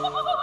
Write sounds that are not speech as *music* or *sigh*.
Oh, *laughs*